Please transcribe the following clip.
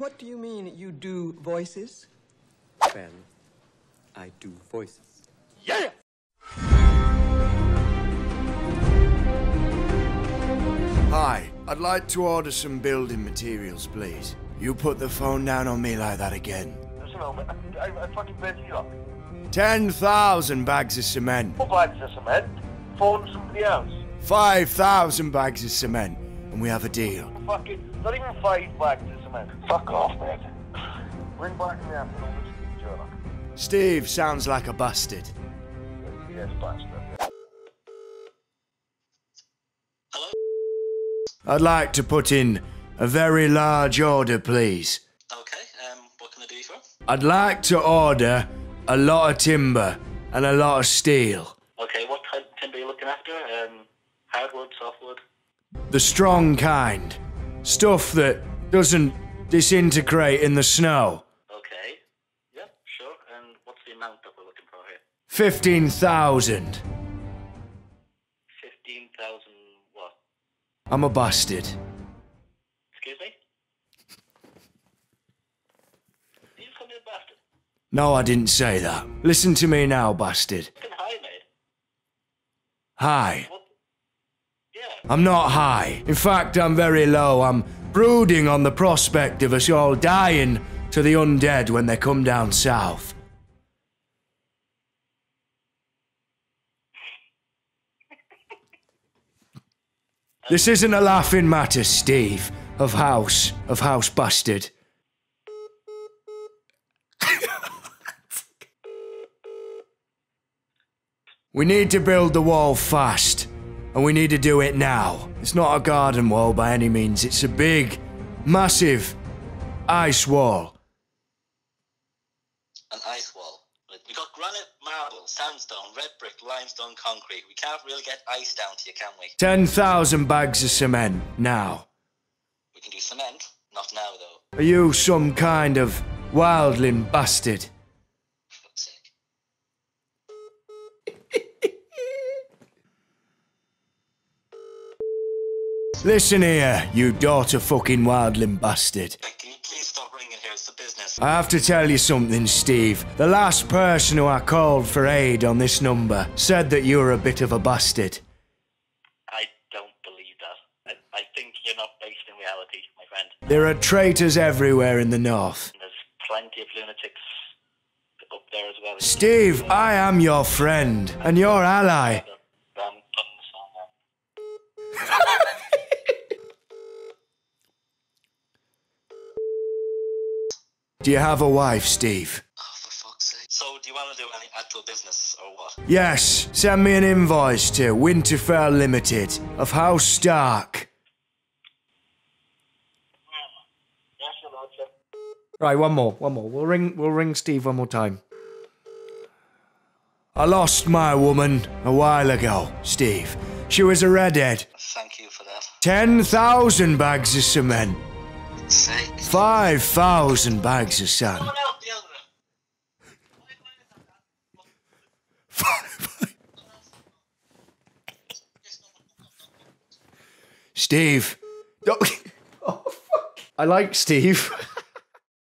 What do you mean you do voices? Ben, I do voices. Yeah! Hi, I'd like to order some building materials, please. You put the phone down on me like that again. Listen, I, I, I fucking bet you up. 10,000 bags of cement. Four bags of cement. Phone somebody else. 5,000 bags of cement. And we have a deal. Fucking, not even five bags of cement. Fuck off, mate. Ring back in the afternoon. Sherlock. Steve sounds like a bastard. Yes, bastard. I'd like to put in a very large order, please. Okay, um, what can I do you for? I'd like to order a lot of timber and a lot of steel. Okay, what type of timber are you looking after? Um, hardwood, softwood? The strong kind. Stuff that doesn't disintegrate in the snow. Okay, yeah, sure. And what's the amount that we're looking for here? 15,000. 15,000 what? I'm a bastard. Excuse me? You just call me a bastard? No, I didn't say that. Listen to me now, bastard. Fucking high, mate. Hi. What? I'm not high. In fact, I'm very low. I'm brooding on the prospect of us all dying to the undead when they come down south. This isn't a laughing matter, Steve. Of house, of house bastard. we need to build the wall fast, and we need to do it now. It's not a garden wall by any means, it's a big, massive ice wall. An ice wall. We got granite, marble, sandstone, red brick, limestone, concrete. We can't really get ice down to you, can we? 10,000 bags of cement now. We can do cement. Not now, though. Are you some kind of wildling bastard? For fuck's sake. Listen here, you daughter fucking wildling bastard. Can you please stop ringing here? It's the business. I have to tell you something, Steve. The last person who I called for aid on this number said that you were a bit of a bastard. I don't believe that. I, I think you're not based in reality, my friend. There are traitors everywhere in the north. And there's plenty of lunatics up there as well. Steve, I am your friend and your ally. Um, done the song now. Do you have a wife, Steve? Oh, for fuck's sake. So, do you want to do any actual business or what? Yes, send me an invoice to Winterfell Limited of House Stark. Yes. Right, one more, one more. We'll ring we'll ring Steve one more time. I lost my woman a while ago, Steve. She was a redhead. Thank you for that. Ten thousand bags of cement. Sake. Five thousand bags of sand. Steve. Oh, fuck. I like Steve.